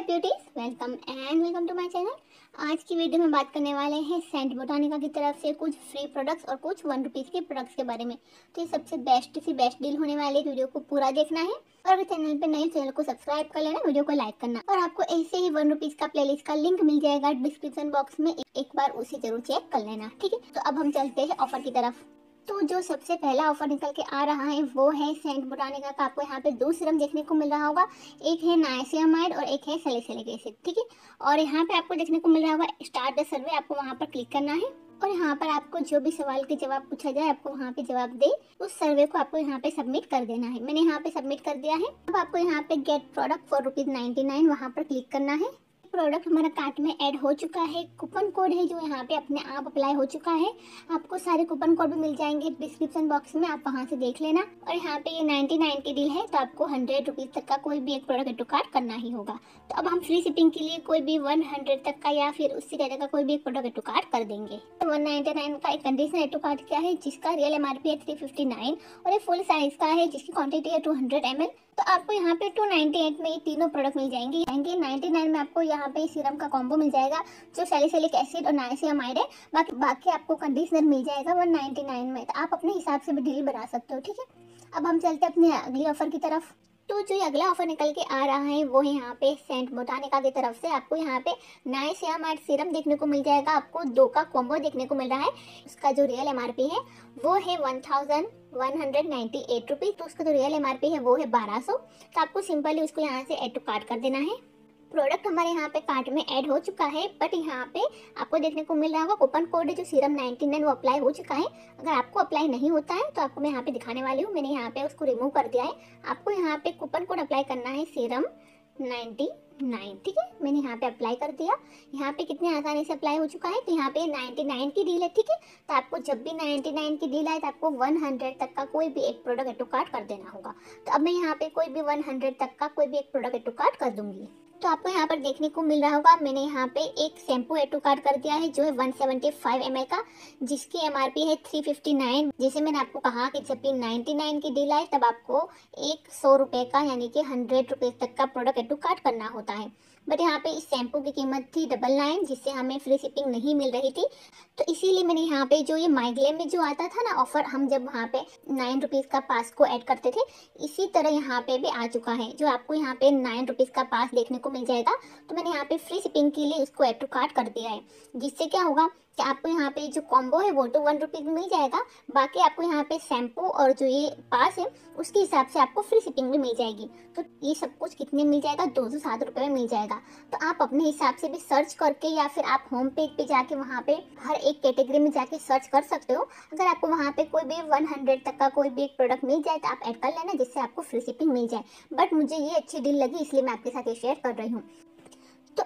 Hi beauties welcome and welcome to my channel आज की video में बात करने वाले हैं सेंट बोटानिका की तरफ़ से कुछ फ्री प्रोडक्ट्स और कुछ वन रुपीज़ के प्रोडक्ट्स के बारे में। तो ये सबसे बेस्ट सी बेस्ट डील होने वाली वीडियो को पूरा देखना है। और अगर चैनल पे नए चैनल को सब्सक्राइब कर लेना वीडियो को लाइक करना। और आपको ऐसे ही वन रुपीज़ का प्लेलिस्ट का लिंक मिल जाएगा डिस्क्रिप्शन बॉक्स में। एक बार उसे ज़रूर चेक कर लेना, ठीक है? तो अब हम चलते हैं ऑफ़र की तरफ़। तो जो सबसे पहला ऑफ़र निकल के आ रहा है, वो है सेंट बोटानिका का आपको यहाँ पे दो सिरम देखने को मिल रहा होगा। एक है नाइसियामाइड और एक है सैलिसिलिक एसिड ठीक है? और यहाँ पे आपको देखने को मिल रहा होगा स्टार्ट द सर्वे आपको वहाँ पर क्लिक करना है। और यहाँ पर आपको जो भी सवाल के जवाब पूछा जाए, आपको वहाँ पे जवाब दे, उस सर्वे को आपको यहाँ पे सबमिट कर देना है। मैंने यहाँ पे सबमिट कर दिया है। अब आपको यहाँ पे get product for rupees ninety nine वहाँ पर क्लिक करना है। प्रोडक्ट हमारा कार्ट में ऐड हो चुका है। कूपन कोड है जो यहाँ पे अपने आप अप्लाई हो चुका है। आपको सारे कूपन कोड भी मिल जाएँगे। डिस्क्रिप्शन बॉक्स में आप वहाँ से देख लेना। और यहाँ पे ये 99 की डील है तो आपको हंड्रेड रुपीज़ तक का कोई भी एक प्रोडक्ट टू कार्ट करना ही होगा। तो अब हम फ्री शिपिंग के लिए कोई भी वन हंड्रेड तक का या फिर उससे ज़्यादा का कोई भी एक प्रोडक्ट टू कार्ट कर देंगे। तो वन का एक कंडीशन एड टू कार्ट क्या है? जिसका रियल एमआरपी है थ्री और ये फुल साइज़ का है, जिसकी क्वान्टिटी है टू हंड्रेड तो आपको यहाँ पे 298 में ये तीनों प्रोडक्ट मिल जाएँगे। जाएँगे 99 में आपको यहाँ पे सीरम का कॉम्बो मिल जाएगा, जो सैलिसिलिक एसिड और नाइसियामाइड है। बाकी बाकी आपको कंडीशनर मिल जाएगा 199 में। तो आप अपने हिसाब से भी डील बना सकते हो, ठीक है? अब हम चलते हैं अपने अगली ऑफ़र की तरफ़। तो जो अगला ऑफ़र निकल के आ रहा है, वो है यहाँ पे सेंट बोटानिका की तरफ़ से। आपको यहाँ पे नाइस या मैट सीरम देखने को मिल जाएगा। आपको दो का कॉम्बो देखने को मिल रहा है। उसका जो रियल एमआरपी है, वो है one thousand one hundred ninety eight rupees तो उसका जो रियल एमआरपी है, वो है बारह सौ। तो आपको सिंपली उसको यहाँ से एड टू कार्ड कर देना है। प्रोडक्ट हमारे यहाँ पे कार्ट में ऐड हो चुका है बट यहाँ पे आपको देखने को मिल रहा होगा कूपन कोड है जो सीरम 99 वो अप्लाई हो चुका है। अगर आपको अप्लाई नहीं होता है तो आपको मैं यहाँ पे दिखाने वाली हूँ। मैंने यहाँ पे उसको रिमूव कर दिया है। आपको यहाँ पे कूपन कोड अप्लाई करना है सीरम 99 ठीक है? मैंने यहाँ पे अप्लाई कर दिया। यहाँ पे कितने आसानी से अप्लाई हो चुका है तो यहाँ पे 99 की डील है, ठीक है? तो आपको जब भी 99 की डील आए तो आपको 100 तक का कोई भी एक प्रोडक्ट एटू कार्ड कर देना होगा। तो अब मैं यहाँ पे कोई भी 100 तक का कोई भी एक प्रोडक्ट एटू कार्ड कर दूँगी। तो आपको यहाँ पर देखने को मिल रहा होगा, मैंने यहाँ पे एक शैम्पू एड कार्ड कर दिया है, जो है 175 सेवेंटी का, जिसकी एमआरपी है 359 जैसे मैंने आपको कहा कि जब भी 99 की डील आए, तब आपको एक सौ रुपये का, यानी कि हंड्रेड रुपये तक का प्रोडक्ट एड कार्ड करना होता है। बट यहाँ पे इस शैम्पू की कीमत थी डबल नाइन जिससे हमें फ्री शिपिंग नहीं मिल रही थी। तो इसीलिए मैंने यहाँ पे जो ये माइग्लेम में जो आता था ना ऑफ़र हम जब वहाँ पे नाइन रुपीज़ का पास को ऐड करते थे, इसी तरह यहाँ पे भी आ चुका है। जो आपको यहाँ पे नाइन रुपीज़ का पास देखने को मिल जाएगा। तो मैंने यहाँ पे फ्री शिपिंग के लिए उसको एड टू कार्ट कर दिया है। जिससे क्या होगा कि आपको यहाँ पे जो कॉम्बो है वो तो वन रुपीज़ मिल जाएगा। बाकी आपको यहाँ पे शैम्पू और जो ये पास है, उसके हिसाब से आपको फ्री शिपिंग भी मिल जाएगी। तो ये सब कुछ कितने मिल जाएगा? दो सौ सात रुपये में मिल जाएगा। तो आप अपने हिसाब से भी सर्च करके या फिर आप होम पेज पे जाके वहाँ पे हर एक कैटेगरी में जाके सर्च कर सकते हो। अगर आपको वहाँ पे कोई भी वन हंड्रेड तक का कोई भी एक प्रोडक्ट मिल जाए तो आप ऐड कर लेना जिससे आपको फ्री शिपिंग मिल जाए। बट मुझे ये अच्छी डील लगी, इसलिए मैं आपके साथ ये शेयर कर रही हूँ।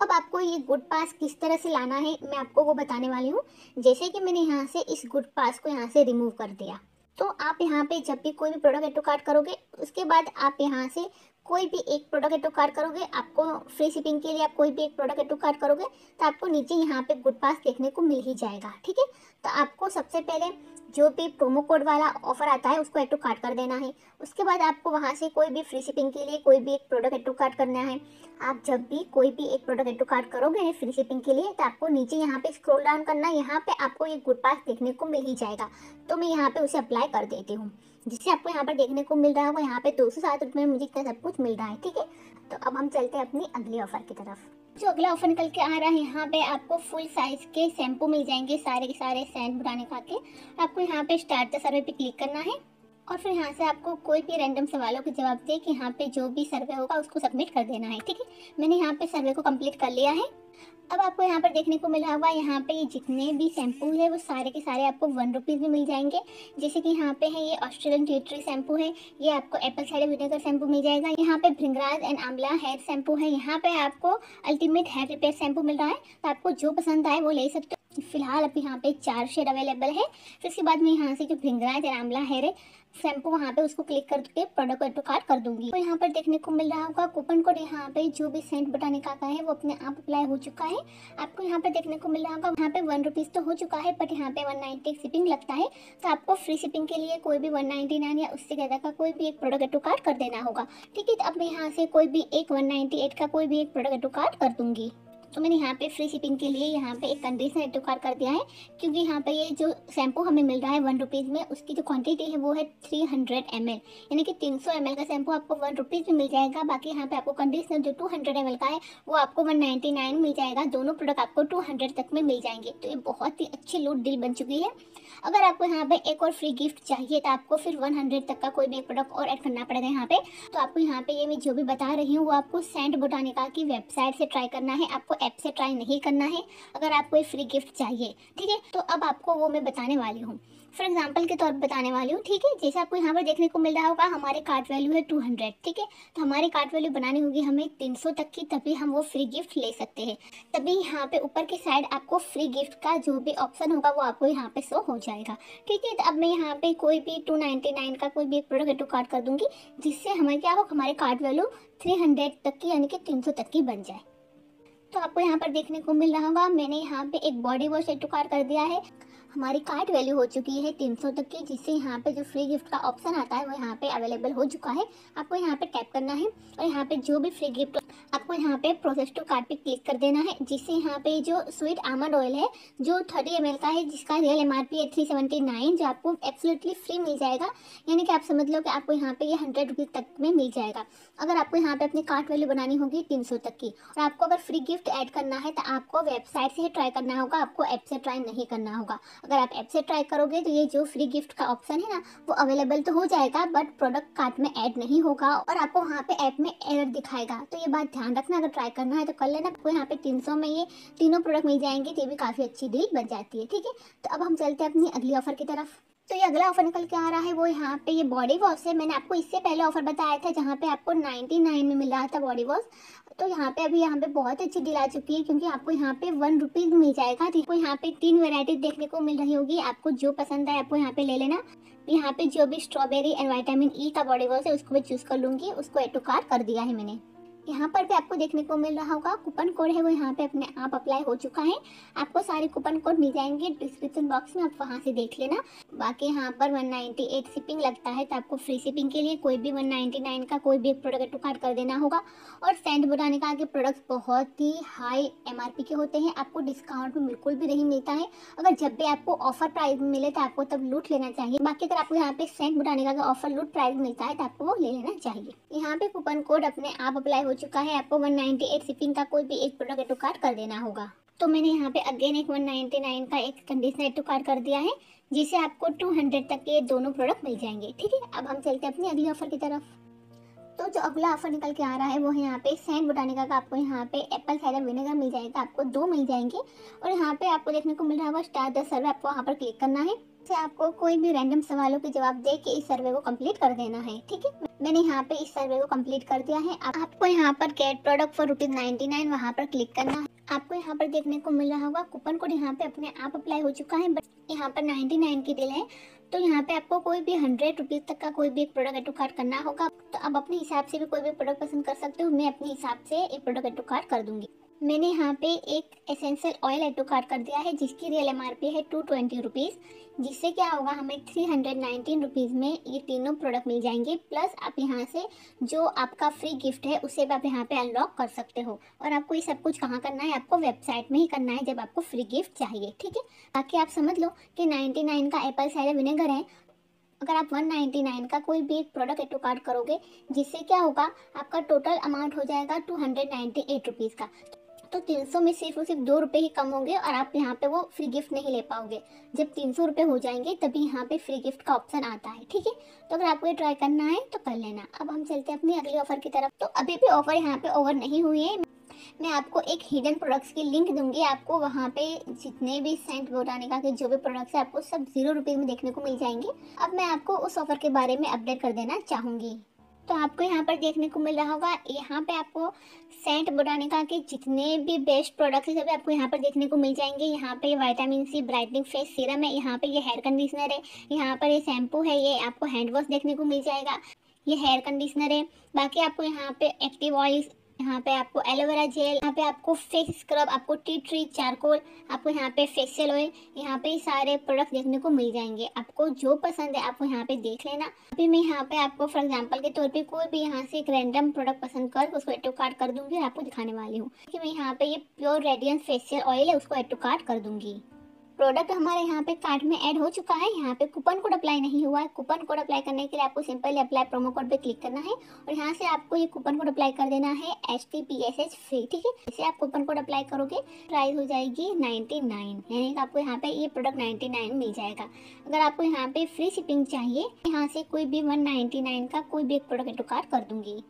अब आपको ये गुड पास किस तरह से लाना है, मैं आपको वो बताने वाली हूँ। जैसे कि मैंने यहाँ से इस गुड पास को यहाँ से रिमूव कर दिया। तो आप यहाँ पे जब भी कोई भी प्रोडक्ट एटो कार्ड करोगे, उसके बाद आप यहाँ से कोई भी एक प्रोडक्ट एटो कार्ड करोगे, आपको फ्री शिपिंग के लिए आप कोई भी एक प्रोडक्ट एटो कार्ड करोगे तो आपको नीचे यहाँ पे गुड पास देखने को मिल ही जाएगा, ठीक है? तो आपको सबसे पहले जो भी प्रोमो कोड वाला ऑफ़र आता है, उसको एड टू कार्ड कर देना है। उसके बाद आपको वहाँ से कोई भी फ्री शिपिंग के लिए कोई भी एक प्रोडक्ट एड टू कार्ड करना है। आप जब भी कोई भी एक प्रोडक्ट एड टू कार्ड करोगे फ्री शिपिंग के लिए तो आपको नीचे यहाँ पे स्क्रॉल डाउन करना है यहाँ पे आपको ये गुड पास देखने को मिल ही जाएगा। तो मैं यहाँ पे उसे अप्लाई कर देती हूँ। जिससे आपको यहाँ पर देखने को मिल रहा होगा, यहाँ पे दो सौ सात रुपये में मुझे इतना सब कुछ मिल रहा है, ठीक है? तो अब हम चलते हैं अपनी अगली ऑफ़र की तरफ़। जो अगला ऑफ़र निकल के आ रहा है, यहाँ पे आपको फुल साइज़ के शैम्पू मिल जाएँगे, सारे के सारे सेंट बुराने खा के आपको यहाँ पे स्टार्ट सर्वे पे क्लिक करना है और फिर यहाँ से आपको कोई भी रैंडम सवालों के जवाब दे कि यहाँ पे जो भी सर्वे होगा, उसको सबमिट कर देना है, ठीक है? मैंने यहाँ पे सर्वे को कंप्लीट कर लिया है। अब आपको यहाँ पर देखने को मिला हुआ यहाँ पे ये जितने भी शैम्पू है, वो सारे के सारे आपको वन रुपीज़ में मिल जाएँगे। जैसे कि यहाँ पे है ये ऑस्ट्रेलियन टी शैम्पू है, ये आपको एप्पल साइडर विनेगर शैम्पू मिल जाएगा। यहाँ पे bhringraj and amla hair shampoo है। यहाँ पे आपको अल्टीमेट हेयर रिपेयर शैम्पू मिल रहा है तो आपको जो पसंद आए वो ले सकते हो। फ़िलहाल अभी यहाँ पे चार शेड अवेलेबल है। फिर उसके बाद में यहाँ से जो भिंगरा एंड आंवला हेयर है शैम्पू वहाँ पे उसको क्लिक करके प्रोडक्ट टू कार्ड कर दूँगी। तो यहाँ पर देखने को मिल रहा होगा कूपन कोड यहाँ पे जो भी सेंट बटाने का है, वो अपने आप अप्लाई हो चुका है। आपको यहाँ पर देखने को मिल रहा होगा, यहाँ पे वन रुपीज़ तो हो चुका है बट यहाँ पे वन नाइन्टी शिपिंग लगता है। तो आपको फ्री शिपिंग के लिए कोई भी वन नाइन्टी नाइन या उससे ज़्यादा का कोई भी एक प्रोडक्ट एटू कार्ड कर देना होगा। ठीक है तो अब मैं यहाँ से कोई भी एक वन एट का कोई भी एक प्रोडक्ट एटू कार्ड कर दूँगी। तो मैंने यहाँ पे फ्री शिपिंग के लिए यहाँ पे एक कंडीशनर एटू कर दिया है, क्योंकि यहाँ पे ये जो शैम्पू हमें मिल रहा है वन रुपीज़ में, उसकी जो क्वांटिटी है वो है थ्री हंड्रेड एम एल यानी कि तीन सौ एम एल का शैम्पू आपको वन रुपीज़ में मिल जाएगा, बाकी यहाँ पे आपको कंडीशनर जो टू हंड्रेड एम एल का है, वो आपको वन नाइन्टी नाइन मिल जाएगा, दोनों प्रोडक्ट आपको टू हंड्रेड तक में मिल जाएँगे। तो ये बहुत ही अच्छी लूट डील बन चुकी है। अगर आपको यहाँ पे एक और फ्री गिफ्ट चाहिए तो आपको फिर 100 तक का कोई भी एक प्रोडक्ट और ऐड करना पड़ेगा यहाँ पे। तो आपको यहाँ पे ये मैं जो भी बता रही हूँ, वो आपको सेंट बोटानिका की वेबसाइट से ट्राई करना है, आपको ऐप से ट्राई नहीं करना है, अगर आपको ये फ्री गिफ्ट चाहिए, ठीक है? तो अब आपको वो मैं बताने वाली हूँ। फॉर एग्ज़ाम्पल के तौर पर बताने वाली हूँ, ठीक है? जैसे आपको यहाँ पर देखने को मिल रहा होगा, हमारे कार्ट वैल्यू है टू हंड्रेड ठीक है? तो हमारी कार्ट वैल्यू बनानी होगी हमें तीन सौ तक की, तभी हम वो फ्री गिफ्ट ले सकते हैं। तभी यहाँ पे ऊपर की साइड आपको फ्री गिफ्ट का जो भी ऑप्शन होगा, वो आपको यहाँ पे शो हो जाएगा, ठीक है? तो अब मैं यहाँ पे कोई भी टू नाइन्टी नाइन का कोई भी एक प्रोडक्ट टू कार्ड कर दूँगी, जिससे हमें क्या हो, हमारे कार्ड वैल्यू थ्री हंड्रेड तक की, यानी कि तीन सौ तक की बन जाए। तो आपको यहाँ पर देखने को मिल रहा होगा, मैंने यहाँ पे एक बॉडी वॉश एटू कार्ड कर दिया है। हमारी कार्ड वैल्यू हो चुकी है तीन सौ तक की, जिससे यहाँ पे जो फ्री गिफ्ट का ऑप्शन आता है, वो यहाँ पे अवेलेबल हो चुका है। आपको यहाँ पे टैप करना है और यहाँ पे जो भी फ्री गिफ्ट आपको यहाँ पे प्रोसेस टू कार्ड पे क्लिक कर देना है, जिससे यहाँ पे जो स्वीट आमंड ऑयल है, जो थर्टी एम का है, जिसका रियल एम आर पी है थ्री सेवेंटी नाइन जो आपको एब्सोल्युटली फ्री मिल जाएगा। यानी कि आप समझ लो कि आपको यहाँ पे ये हंड्रेड रुपीज़ तक में मिल जाएगा। अगर आपको यहाँ पे अपनी कार्ड वैल्यू बनानी होगी तीन सौ तक की, और आपको अगर फ्री गिफ्ट ऐड करना है तो आपको वेबसाइट से ही ट्राई करना होगा, आपको ऐप से ट्राई नहीं करना होगा। अगर आप ऐप से ट्राई करोगे तो ये जो फ्री गिफ्ट का ऑप्शन है ना, वो अवेलेबल तो हो जाएगा बट प्रोडक्ट कार्ट में ऐड नहीं होगा, और आपको वहाँ पे ऐप में एरर दिखाएगा। तो ये बात ध्यान रखना, अगर ट्राई करना है तो कर लेना। आपको यहाँ पे तीन सौ में ये तीनों प्रोडक्ट मिल जाएँगे तो ये भी काफ़ी अच्छी डील बन जाती है, ठीक है? तो अब हम चलते हैं अपनी अगली ऑफ़र की तरफ़। तो ये अगला ऑफ़र निकल के आ रहा है, वो यहाँ पे ये बॉडी वॉश है। मैंने आपको इससे पहले ऑफ़र बताया था, जहाँ पे आपको 99 में मिल रहा था बॉडी वॉश तो यहाँ पे अभी यहाँ पे बहुत अच्छी डील आ चुकी है, क्योंकि आपको यहाँ पे वन रुपीज़ मिल जाएगा। आपको यहाँ पे तीन वेराइटी देखने को मिल रही होगी। आपको जो पसंद आए, आपको यहाँ पे ले लेना। यहाँ पे जो भी स्ट्रॉबेरी एंड वाइटामिन ई का बॉडी वॉश है, उसको मैं चूज़ कर लूँगी। उसको एटो कार्ड कर दिया है मैंने। यहाँ पर भी आपको देखने को मिल रहा होगा कूपन कोड है वो यहाँ पे अपने आप अप्लाई हो चुका है। आपको सारे कूपन कोड मिल जाएँगे डिस्क्रिप्शन बॉक्स में आप वहाँ से देख लेना। बाकी यहाँ पर 198 शिपिंग लगता है तो आपको फ्री शिपिंग के लिए कोई भी 199 का कोई भी प्रोडक्ट कार्ड कर देना होगा। और सेंट बोटानिका के प्रोडक्ट्स बहुत ही हाई एमआरपी के होते हैं, आपको डिस्काउंट में बिल्कुल भी नहीं मिलता है। अगर जब भी आपको ऑफ़र प्राइस मिले तो आपको तब लूट लेना चाहिए। बाकी अगर आपको यहाँ पे सेंट बुटाने का ऑफ़र लूट प्राइस मिलता है तो आपको वो ले लेना चाहिए। यहाँ पे कूपन कोड अपने आप अप्लाई हो चुका है, आपको 198 शिपिंग का कोई भी एक प्रोडक्ट टू कार्ड कर देना होगा। तो मैंने यहाँ पे अगेन एक 199 का एक कंडीशनर टू कार्ड कर दिया है, जिसे आपको 200 तक के दोनों प्रोडक्ट मिल जाएँगे। ठीक है, अब हम चलते हैं अपनी अगली ऑफ़र की तरफ़। तो जो अगला ऑफ़र निकल के आ रहा है, वो है यहाँ पे सैंड बोटानिका का। आपको यहाँ पे एप्पल साइडर विनेगर मिल जाएगा, आपको दो मिल जाएँगे। और यहाँ पे आपको देखने को मिल रहा होगा स्टार द सर्वे आपको वहाँ पर क्लिक करना है। से आपको कोई भी रैंडम सवालों के जवाब दे के इस सर्वे को कंप्लीट कर देना है, ठीक है? मैंने यहाँ पे इस सर्वे को कंप्लीट कर दिया है। आपको यहाँ पर get product for rupees ninety nine वहाँ पर क्लिक करना है। आपको यहाँ पर देखने को मिल रहा होगा कूपन कोड यहाँ पे अपने आप अप्लाई हो चुका है बट यहाँ पर नाइन्टी नाइन की डील है। तो यहाँ पे आपको कोई भी हंड्रेड रुपीज़ तक का कोई भी एक प्रोडक्ट एटू कार्ड करना होगा। तो आप अपने हिसाब से भी कोई भी प्रोडक्ट पसंद कर सकते हो, मैं अपने हिसाब से एक प्रोडक्ट एटू कार्ड कर दूँगी। मैंने यहाँ पे एक एसेंशियल ऑयल एटो कार्ड कर दिया है, जिसकी रियल एम है टू ट्वेंटी रुपीज़ जिससे क्या होगा, हमें थ्री हंड्रेड नाइनटीन रुपीज़ में ये तीनों प्रोडक्ट मिल जाएँगे। प्लस आप यहाँ से जो आपका फ्री गिफ्ट है, उसे भी आप यहाँ पे अनलॉक कर सकते हो। और आपको ये सब कुछ कहाँ करना है? आपको वेबसाइट में ही करना है, जब आपको फ्री गिफ्ट चाहिए, ठीक है? बाकी आप समझ लो कि नाइन्टी नाइन का एप्पल साइडर विनेगर है। अगर आप 199 का कोई भी एक प्रोडक्ट एटो कार्ड करोगे, जिससे क्या होगा, आपका टोटल अमाउंट हो जाएगा two hundred ninety eight rupees का। तो तीन सौ में सिर्फ़ और सिर्फ़ दो रुपये ही कम होंगे और आप यहाँ पे वो फ्री गिफ्ट नहीं ले पाओगे। जब तीन सौ रुपये हो जाएँगे, तभी यहाँ पे फ्री गिफ्ट का ऑप्शन आता है, ठीक है? तो अगर आपको ये ट्राई करना है तो कर लेना। अब हम चलते हैं अपनी अगली ऑफ़र की तरफ़। तो अभी भी ऑफ़र यहाँ पे ओवर नहीं हुई है। मैं आपको एक हिडन प्रोडक्ट्स की लिंक दूँगी। आपको वहाँ पे जितने भी सेंट बोटानिका के जो भी प्रोडक्ट्स है, आपको सब ज़ीरो रुपीज़ में देखने को मिल जाएँगे। अब मैं आपको उस ऑफ़र के बारे में अपडेट कर देना चाहूँगी। तो आपको यहाँ पर देखने को मिल रहा होगा, यहाँ पे आपको सेंट बोटानिका के जितने भी बेस्ट प्रोडक्ट्स है, सभी आपको यहाँ पर देखने को मिल जाएँगे। यहाँ पे vitamin C brightening face serum है, यहाँ पे ये हेयर कंडीशनर है, यहाँ पर ये शैम्पू है, ये आपको हैंड वॉश देखने को मिल जाएगा। ये हेयर कंडीशनर है। बाकी आपको यहाँ पे एक्टिव ऑयल यहाँ पे आपको एलोवेरा जेल, यहाँ पे आपको फेस स्क्रब, आपको टी ट्री, चारकोल, आपको यहाँ पे फेशियल ऑयल, यहाँ पे सारे प्रोडक्ट देखने को मिल जाएँगे। आपको जो पसंद है आपको यहाँ पे देख लेना। अभी मैं यहाँ पे आपको फॉर एग्ज़ाम्पल के तौर पे कोई भी यहाँ से एक रैंडम प्रोडक्ट पसंद कर, उसको एटो कार्ड कर दूँगी और आपको दिखाने वाली हूँ। कि मैं यहाँ पे ये प्योर रेडियंस फेशियल ऑयल है, उसको एटो कार्ड कर दूँगी। प्रोडक्ट हमारे यहाँ पे कार्ड में ऐड हो चुका है। यहाँ पे कूपन कोड अप्लाई नहीं हुआ है। कूपन कोड अप्लाई करने के लिए आपको सिंपल अप्लाई प्रोमो कोड पे क्लिक करना है और यहाँ से आपको ये कूपन कोड अप्लाई कर देना है H T P S H free ठीक है? इसे आप कूपन कोड अप्लाई करोगे प्राइस हो जाएगी नाइन्टी नाइन यानी कि आपको यहाँ पे ये प्रोडक्ट नाइन्टी नाइन मिल जाएगा। अगर आपको यहाँ पे फ्री शिपिंग चाहिए, यहाँ से कोई भी वन नाइन्टी नाइन का कोई भी एक प्रोडक्ट कार्ड कर दूँगी।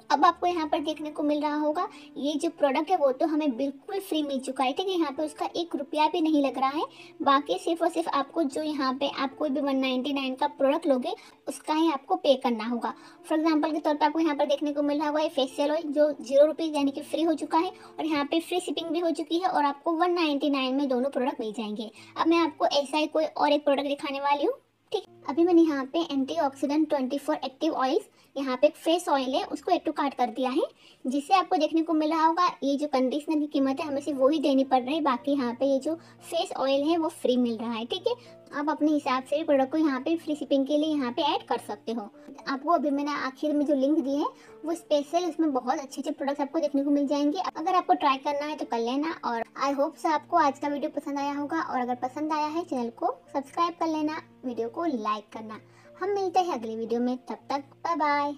तो अब आपको यहाँ पर देखने को मिल रहा होगा, ये जो प्रोडक्ट है वो तो हमें बिल्कुल फ्री मिल चुका है, ठीक है? यहाँ पे उसका एक रुपया भी नहीं लग रहा है। बाकी सिर्फ़ और सिर्फ़ आपको जो यहाँ पे आप कोई भी 199 का प्रोडक्ट लोगे, उसका ही आपको पे करना होगा। फॉर एग्ज़ाम्पल के तौर पर आपको यहाँ पर देखने को मिल रहा होगा, ये फेशियल ऑयल जो ज़ीरो रुपीज़ यानी कि फ्री हो चुका है और यहाँ पे फ्री शिपिंग भी हो चुकी है और आपको वन में दोनों प्रोडक्ट मिल जाएँगे। अब मैं आपको ऐसा ही कोई और एक प्रोडक्ट दिखाने वाली हूँ, ठीक? अभी मैंने यहाँ पे एंटीऑक्सीडेंट 24 एक्टिव ऑयल्स यहाँ पे फेस ऑयल है, उसको एड टू कार्ट कर दिया है, जिससे आपको देखने को मिल रहा होगा, ये जो कंडीशनर की कीमत है, हमें सिर्फ़ वही देनी पड़ रही है, बाकी यहाँ पे ये जो फेस ऑयल है, वो फ्री मिल रहा है, ठीक है? आप अपने हिसाब से प्रोडक्ट को यहाँ पे फ्री शिपिंग के लिए यहाँ पे ऐड कर सकते हो। आपको अभी मैंने आखिर में जो लिंक दी है, वो स्पेशल उसमें बहुत अच्छे अच्छे प्रोडक्ट्स आपको देखने को मिल जाएँगे। अगर आपको ट्राई करना है तो कर लेना, और आई होप से आपको आज का वीडियो पसंद आया होगा, और अगर पसंद आया है, चैनल को सब्सक्राइब कर लेना वीडियो को लाइक करना। हम मिलते हैं अगली वीडियो में तब तक बाय बाय